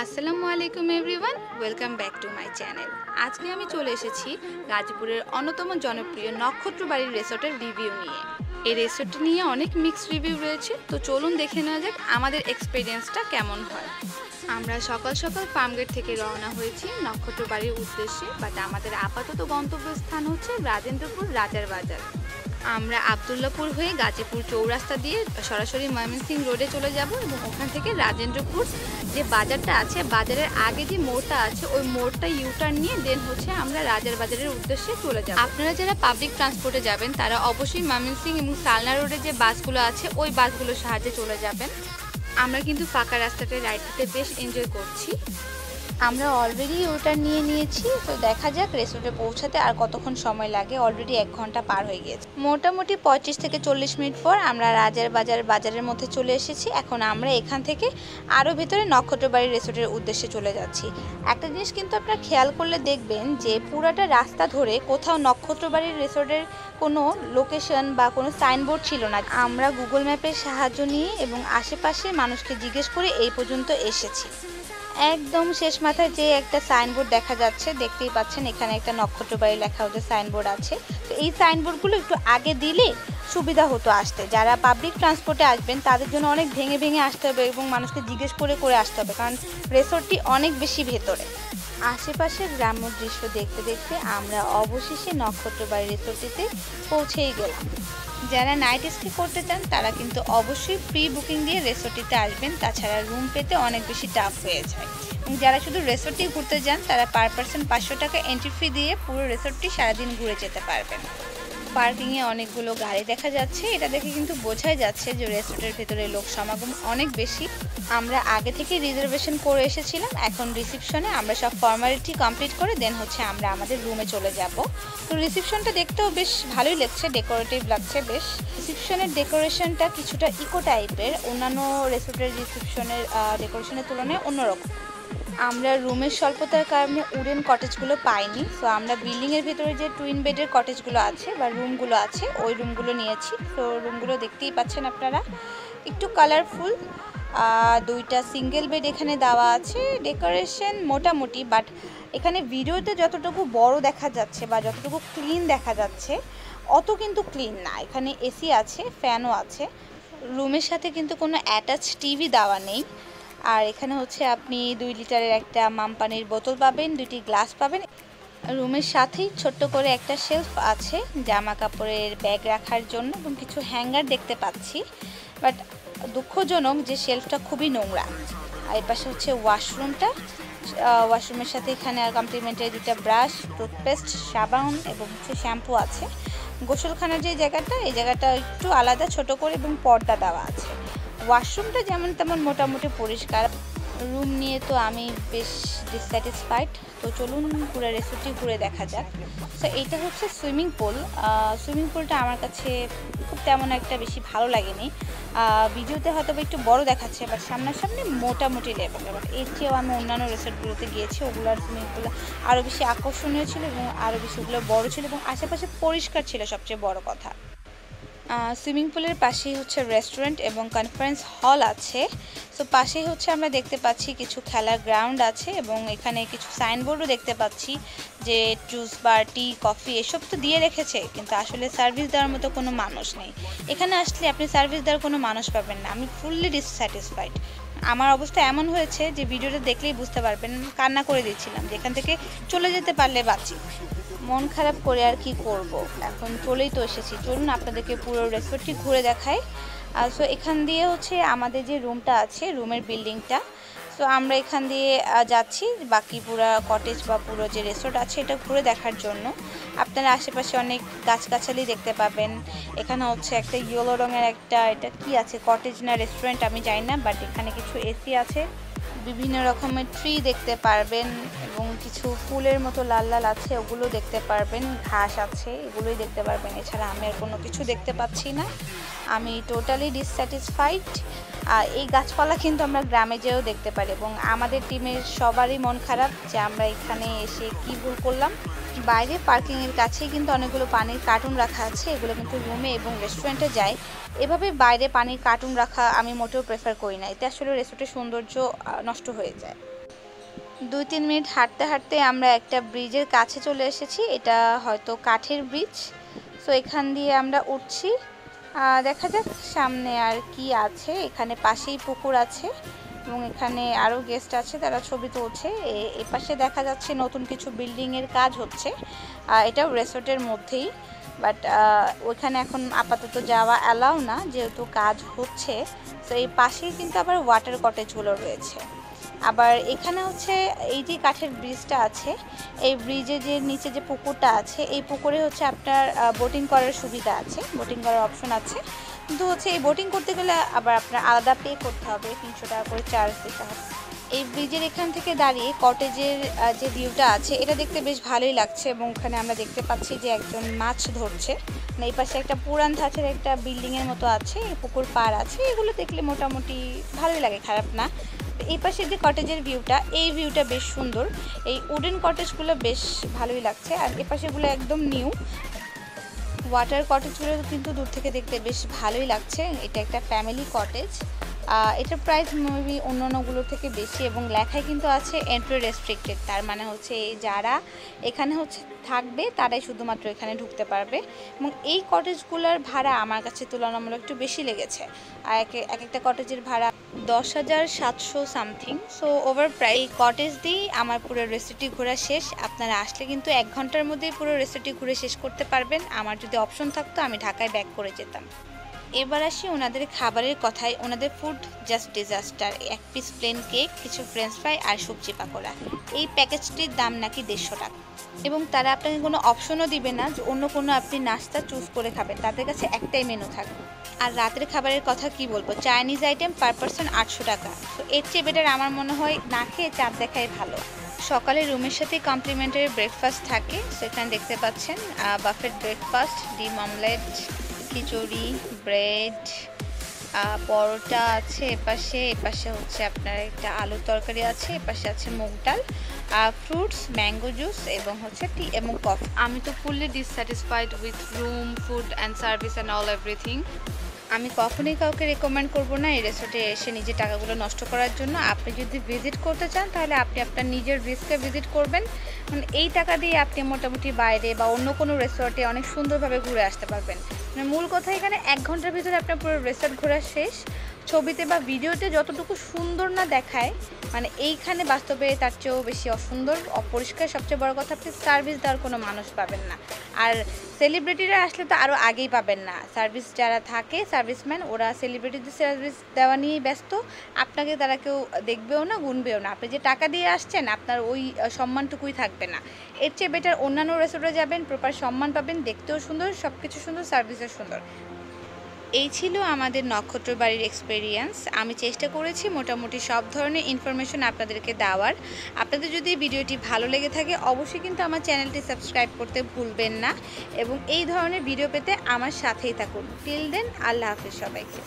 আসসালামু আলাইকুম everyone, welcome back to my channel. আজকে আমি চলে এসেছি গাজীপুরের অন্যতম জনপ্রিয় নক্ষত্র বাড়ির রিসোর্টের রিভিউ নিয়ে। এই রিসোর্টটি নিয়ে অনেক মিক্সড রিভিউ রয়েছে, তো চলুন দেখে নেওয়া যাক আমাদের এক্সপিরিয়েন্সটা কেমন হয়। আমরা সকাল সকাল ফার্মগেট থেকে রওনা হয়েছি নক্ষত্র বাড়ির উদ্দেশ্যে বাট আমাদের আপাতত গন্তব্যস্থান হচ্ছে রাজেন্দ্রপুর রাজার বাজার আমরা আবদুল্লাপুর হয়ে গাজীপুর চৌরাস্তা দিয়ে সরাসরি ময়মনসিং রোডে চলে যাব এবং ওখান থেকে রাজেন্দ্রপুর যে বাজারটা আছে, বাজারের আগে যে মোড়টা আছে, ওই মোড়টা ইউটার্ন নিয়ে দেন হচ্ছে আমরা রাজার বাজারের উদ্দেশ্যে চলে যাব। আপনারা যারা পাবলিক ট্রান্সপোর্টে যাবেন, তারা অবশ্যই ময়মনসিং এবং সালনা রোডে যে বাসগুলো আছে, ওই বাসগুলোর সাহায্যে চলে যাবেন। আমরা কিন্তু ফাঁকা রাস্তাটায় রাইড দিতে বেশ এনজয় করছি। আমরা অলরেডি ওটা নিয়ে নিয়েছি, তো দেখা যাক রেস্টুরেন্টে পৌঁছাতে আর কতক্ষণ সময় লাগে। অলরেডি এক ঘণ্টা পার হয়ে গিয়েছে। মোটামুটি পঁয়ত্রিশ থেকে চল্লিশ মিনিট পর আমরা রাজার বাজার, বাজারের মধ্যে চলে এসেছি। এখন আমরা এখান থেকে আরও ভিতরে নক্ষত্রবাড়ি রেস্টুরেন্টের উদ্দেশ্যে চলে যাচ্ছি। একটা জিনিস কিন্তু আপনারা খেয়াল করলে দেখবেন যে পুরাটা রাস্তা ধরে কোথাও নক্ষত্রবাড়ির রিসোর্টের কোনো লোকেশন বা কোনো সাইনবোর্ড ছিল না। আমরা গুগল ম্যাপের সাহায্য নিয়ে এবং আশেপাশে মানুষকে জিজ্ঞেস করে এই পর্যন্ত এসেছি। একদম শেষ মাথায় যে একটা সাইনবোর্ড দেখা যাচ্ছে, দেখতেই পাচ্ছেন এখানে একটা নক্ষত্র বাড়ি লেখা হচ্ছে সাইনবোর্ড আছে। তো এই সাইনবোর্ডগুলো একটু আগে দিলে সুবিধা হতো আসতে। যারা পাবলিক ট্রান্সপোর্টে আসবেন, তাদের জন্য অনেক ভেঙে ভেঙে আসতে হবে এবং মানুষকে জিজ্ঞেস করে করে আসতে হবে, কারণ রেসর্টটি অনেক বেশি ভেতরে। আশেপাশের গ্রাম্য দৃশ্য দেখতে দেখতে আমরা অবশেষে নক্ষত্রবাড়ি রিসোর্টটিতে পৌঁছেই গেলাম। যারা নাইট স্টে করতে চান, তারা কিন্তু অবশ্যই প্রি বুকিং দিয়ে রেসোর্টটিতে আসবেন। তাছাড়া রুম পেতে অনেক বেশি টাফ হয়ে যায়। যারা শুধু রেসোর্টটি ঘুরতে যান, তারা পার পার্সন পাঁচশো টাকা এন্ট্রি ফি দিয়ে পুরো রেসোর্টটি সারাদিন ঘুরে যেতে পারবেন। পার্কিংয়ে অনেকগুলো গাড়ি দেখা যাচ্ছে। এটা দেখে কিন্তু বোঝাই যাচ্ছে যে রেস্টুরেন্টের ভেতরে লোক সমাগম অনেক বেশি। আমরা আগে থেকে রিজার্ভেশন করে এসেছিলাম, এখন রিসিপশনে আমরা সব ফর্মালিটি কমপ্লিট করে দেন হচ্ছে আমরা আমাদের রুমে চলে যাব। তো রিসিপশনটা দেখতেও বেশ ভালোই লাগছে ডেকোরেটিভ লাগছে বেশ। রিসিপশনের ডেকোরেশনটা কিছুটা ইকো টাইপের অন্যান্য রেস্টুরেন্টের রিসিপশনের ডেকোরেশনের তুলনায় অন্যরকম। আমরা রুমের স্বল্পতার কারণে উডেন কটেজগুলো পাইনি। তো আমরা বিল্ডিংয়ের ভিতরে যে টুইন বেডের কটেজগুলো আছে বা রুমগুলো আছে, ওই রুমগুলো নিয়েছি। তো রুমগুলো দেখতেই পাচ্ছেন আপনারা। একটু কালারফুল দুইটা সিঙ্গেল বেড এখানে দেওয়া আছে। ডেকোরেশন মোটামুটি বাট এখানে ভিডিওতে যতটুকু বড় দেখা যাচ্ছে বা যতটুকু ক্লিন দেখা যাচ্ছে, অত কিন্তু ক্লিন না। এখানে এসি আছে ফ্যানও আছে। রুমের সাথে কিন্তু কোনো অ্যাটাচ টিভি দেওয়া নেই। আর এখানে হচ্ছে আপনি দুই লিটারের একটা মামপানির বোতল পাবেন, দুইটি গ্লাস পাবেন। রুমের সাথেই ছোট্ট করে একটা শেলফ আছে, জামা কাপড়ের ব্যাগ রাখার জন্য এবং কিছু হ্যাঙ্গার দেখতে পাচ্ছি। বাট দুঃখজনক যে শেলফটা খুবই নোংরা। আর এর পাশে হচ্ছে ওয়াশরুমটা। ওয়াশরুমের সাথে এখানে কমপ্লিমেন্টারি দুটা ব্রাশ, টুথপেস্ট, সাবান এবং হচ্ছে শ্যাম্পু আছে। গোসলখানার যে জায়গাটা, এই জায়গাটা একটু আলাদা, ছোট করে এবং পর্দা দেওয়া আছে। ওয়াশরুমটা যেমন তেমন মোটামুটি পরিষ্কার। রুম নিয়ে তো আমি বেশ ডিসস্যাটিসফাইড তো চলুন পুরো রেসিপটি ঘুরে দেখা যাক। তো এইটা হচ্ছে সুইমিং পুল সুইমিং পুলটা আমার কাছে খুব তেমন একটা বেশি ভালো লাগেনি। ভিডিওতে হয়তো একটু বড় দেখাচ্ছে বাট সামনাসামনি মোটামুটি লেভেল বাট এর চেয়েও আমি অন্যান্য রিসোর্টগুলোতে গিয়েছি ওগুলোর সুইমিং পুল আরও বেশি আকর্ষণীয় ছিল এবং আরও বেশি ওগুলো বড় ছিল এবং আশেপাশে পরিষ্কার ছিল সবচেয়ে বড় কথা। সুইমিং পুলের পাশেই হচ্ছে রেস্টুরেন্ট এবং কনফারেন্স হল আছে। সো পাশেই হচ্ছে আমরা দেখতে পাচ্ছি কিছু খেলার গ্রাউন্ড আছে এবং এখানে কিছু সাইনবোর্ডও দেখতে পাচ্ছি যে জুস বার টি কফি এসব তো দিয়ে রেখেছে, কিন্তু আসলে সার্ভিস দেওয়ার মতো কোনো মানুষ নেই। এখানে আসলে আপনি সার্ভিস দেওয়ার কোনো মানুষ পাবেন না। আমি ফুললি ডিসস্যাটিসফাইড আমার অবস্থা এমন হয়েছে যে ভিডিওটা দেখলেই বুঝতে পারবেন, কান্না করে দিচ্ছিলাম যে এখান থেকে চলে যেতে পারলে বাঁচি। মন খারাপ করে আর কি করব? এখন চলেই তো এসেছি। চলুন আপনাদেরকে পুরো রেসর্টটি ঘুরে দেখাই। আর সো এখান দিয়ে হচ্ছে আমাদের যে রুমটা আছে, রুমের বিল্ডিংটা সো আমরা এখান দিয়ে যাচ্ছি। বাকি পুরো কটেজ বা পুরো যে রেসর্ট আছে, এটা ঘুরে দেখার জন্য। আপনারা আশেপাশে অনেক গাছগাছালি দেখতে পাবেন। এখানে হচ্ছে একটা ইয়েলো রঙের একটা, এটা কি আছে? কটেজ না রেস্টুরেন্ট আমি জানি না বাট এখানে কিছু এসি আছে। বিভিন্ন রকমের ট্রি দেখতে পারবেন এবং কিছু ফুলের মতো লাল লাল আছে, ওগুলো দেখতে পারবেন, ঘাস আছে, এগুলোই দেখতে পারবেন। এছাড়া আমি আর কোনো কিছু দেখতে পাচ্ছি না। আমি টোটালি ডিসস্যাটিসফাইড এই গাছপালা কিন্তু আমরা গ্রামে যেয়েও দেখতে পারি এবং আমাদের টিমের সবারই মন খারাপ যে আমরা এখানে এসে কি ভুল করলাম। বাইরে পার্কিংয়ের কাছেই কিন্তু অনেকগুলো পানির কার্টুন রাখা আছে, এগুলো কিন্তু রুমে এবং রেস্টুরেন্টে যায়। এভাবে বাইরে পানির কার্টুন রাখা আমি মোটেও প্রেফার করি না। এতে আসলে রেস্টুরেন্টের সৌন্দর্য নষ্ট হয়ে যায়। দুই তিন মিনিট হাঁটতে হাঁটতে আমরা একটা ব্রিজের কাছে চলে এসেছি। এটা হয়তো কাঠের ব্রিজ। সো এখান দিয়ে আমরা উঠছি। দেখা যাক সামনে আর কি আছে। এখানে পাশেই পুকুর আছে এবং এখানে আরও গেস্ট আছে, তারা ছবি তুলছে। এপাশে দেখা যাচ্ছে নতুন কিছু বিল্ডিংয়ের কাজ হচ্ছে। এটাও রেসর্টের মধ্যেই। বাট ওইখানে এখন আপাতত যাওয়া অ্যালাউ না, যেহেতু কাজ হচ্ছে। তো এই পাশেই কিন্তু আবার ওয়াটার কটেজগুলো রয়েছে। আবার এখানে হচ্ছে এই যে কাঠের ব্রিজটা আছে, এই ব্রিজে যে নিচে যে পুকুরটা আছে, এই পুকুরে হচ্ছে আপনার বোটিং করার সুবিধা আছে বোটিং করার অপশন আছে। কিন্তু হচ্ছে এই বোটিং করতে গেলে আবার আপনার আলাদা পে করতে হবে, তিনশো টাকা করে চার্জ দিতে হবে। এই ব্রিজের এখান থেকে দাঁড়িয়ে কটেজের যে ভিউটা আছে, এটা দেখতে বেশ ভালোই লাগছে এবং ওখানে আমরা দেখতে পাচ্ছি যে একজন মাছ ধরছে। মানে এই পাশে একটা পুরান ধাঁচের একটা বিল্ডিংয়ের মতো আছে পুকুর পার আছে, এগুলো দেখলে মোটামুটি ভালোই লাগে, খারাপ না। এই পাশে যে কটেজের ভিউটা এই ভিউটা বেশ সুন্দর। এই উডেন কটেজগুলো বেশ ভালোই লাগছে। আর এ পাশেগুলো একদম নিউ ওয়াটার কটেজগুলো কিন্তু দূর থেকে দেখতে বেশ ভালোই লাগছে। এটা একটা ফ্যামিলি কটেজ এটার প্রাইস মেবি অন্যান্যগুলোর থেকে বেশি এবং লেখায় কিন্তু আছে এন্ট্রি রেস্ট্রিক্টেড তার মানে হচ্ছে যারা এখানে হচ্ছে থাকবে, তারাই শুধুমাত্র এখানে ঢুকতে পারবে এবং এই কটেজগুলোর ভাড়া আমার কাছে তুলনামূলক একটু বেশি লেগেছে। আর এক এক একটা কটেজের ভাড়া দশ হাজার সাতশো সামথিং সো ওভার প্রায় কটেজ দিয়েই আমার পুরো রেসিটি ঘোরা শেষ। আপনারা আসলে কিন্তু এক ঘণ্টার মধ্যেই পুরো রেসিটি ঘুরে শেষ করতে পারবেন। আমার যদি অপশন থাকতো, আমি ঢাকায় ব্যাক করে যেতাম। এবার আসি ওনাদের খাবারের কথায়। ওনাদের ফুড জাস্ট ডিজাস্টার এক পিস প্লেন কেক কিছু ফ্রেঞ্চ ফ্রাই আর সবজি পাকোড়া। এই প্যাকেজটির দাম নাকি দেড়শো টাকা। এবং তারা আপনাকে কোনো অপশনও দিবে না যে অন্য কোনো আপনি নাস্তা চুজ করে খাবেন। তাদের কাছে একটাই মেনু থাকবে। আর রাতের খাবারের কথা কি বলব? চাইনিজ আইটেম পার পার্সন আটশো টাকা। তো এর চেয়ে বেটার আমার মনে হয় না খেয়ে চাপ দেখাই ভালো। সকালে রুমের সাথে কমপ্লিমেন্টারি ব্রেকফাস্ট থাকে। সেখানে দেখতে পাচ্ছেন বাফেট ব্রেকফাস্ট ডিম অমলেট খিচুড়ি, ব্রেড পরোটা আছে এপাশে এপাশে হচ্ছে আপনার একটা আলু তরকারি আছে, এপাশে আছে মুগ ডাল ফ্রুটস, ম্যাঙ্গো জুস এবং হচ্ছে টি এবং কফি। আমি তো fully dissatisfied with room food and service and all everything আমি কখনই কাউকে রেকমেন্ড করব না এই রেসর্টে এসে নিজের টাকাগুলো নষ্ট করার জন্য। আপনি যদি ভিজিট করতে চান, তাহলে আপনি আপনার নিজের রিস্কে ভিজিট করবেন। মানে এই টাকা দিয়ে আপনি মোটামুটি বাইরে বা অন্য কোনো রেসর্টে অনেক সুন্দরভাবে ঘুরে আসতে পারবেন। মানে মূল কথা এখানে এক ঘণ্টার ভিতরে আপনার পুরো রেসর্ট ঘোরা শেষ। ছবিতে বা ভিডিওতে যতটুকু সুন্দর না দেখায় মানে এইখানে বাস্তবে তার চেয়েও বেশি অসুন্দর, অপরিষ্কার সবচেয়ে বড় কথা আপনি সার্ভিস দেওয়ার কোনো মানুষ পাবেন না। আর সেলিব্রিটিরা আসলে তো আরও আগেই পাবেন না। সার্ভিস যারা থাকে সার্ভিসম্যান ওরা সেলিব্রিটিদের সার্ভিস দেওয়া নিয়েই ব্যস্ত। আপনাকে তারা কেউ দেখবেও না, গুনবেও না। আপনি যে টাকা দিয়ে আসছেন, আপনার ওই সম্মানটুকুই থাকবে না। এর চেয়ে বেটার অন্যান্য রেস্টুরেন্টে যাবেন প্রপার সম্মান পাবেন, দেখতেও সুন্দর সব কিছু সুন্দর সার্ভিসও সুন্দর। এই ছিল আমাদের নক্ষত্র বাড়ির এক্সপেরিয়েন্স আমি চেষ্টা করেছি মোটামুটি সব ধরনের ইনফরমেশন আপনাদেরকে দেওয়ার। আপনাদের যদি ভিডিওটি ভালো লেগে থাকে, অবশ্যই কিন্তু আমার চ্যানেলটি সাবস্ক্রাইব করতে ভুলবেন না। এবং এই ধরনের ভিডিও পেতে আমার সাথেই থাকুন। টিল দেন আল্লাহ হাফিজ সবাইকে।